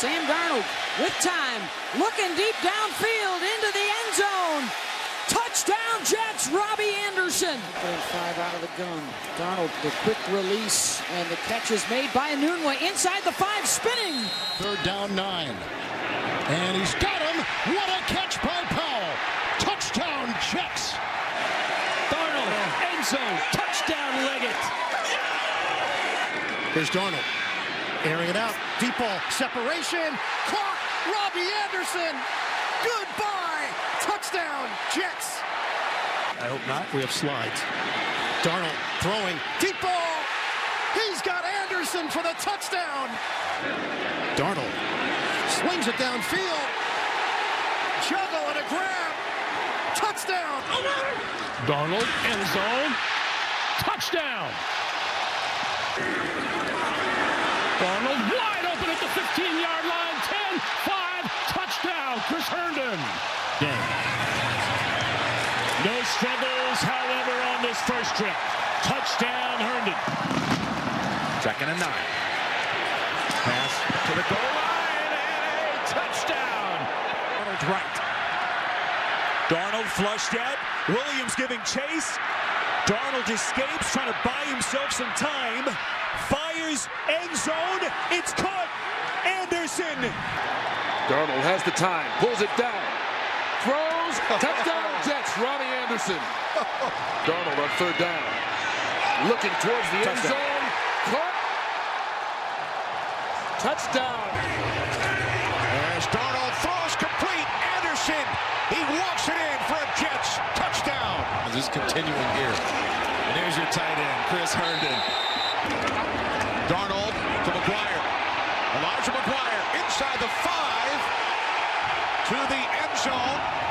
Sam Darnold with time, looking deep downfield into the end zone. Touchdown Jets, Robbie Anderson. Pulling five out of the gun. Darnold, the quick release, and the catch is made by Enunwa inside the five, spinning. Third down nine. And he's got him. What a catch by Powell. Touchdown Jets. Darnold, end zone, touchdown Leggett. Here's Darnold. Airing it out. Deep ball. Separation. Caught. Robbie Anderson. Goodbye. Touchdown Jets. I hope not. We have slides. Darnold throwing. Deep ball. He's got Anderson for the touchdown. Darnold swings it downfield. Juggle and a grab. Touchdown. Darnold, end zone, touchdown. Darnold wide open at the 15-yard line, 10, 5, touchdown, Chris Herndon. Game. No struggles, however, on this first trip. Touchdown, Herndon. Second and nine. Pass to the goal line and a touchdown. Darnold right. Darnold flushed out. Williams giving chase. Darnold escapes, trying to buy himself some time. Fires end zone. It's caught. Anderson. Darnold has the time, pulls it down, throws, touchdown Jets, Robbie Anderson. Darnold on third down, looking towards the end zone, caught, touchdown. As Darnold throws complete. Anderson. He walks it in for a Jets touchdown. Just continuing here. And there's your tight end, Chris Herndon. Darnold inside the five to the end zone.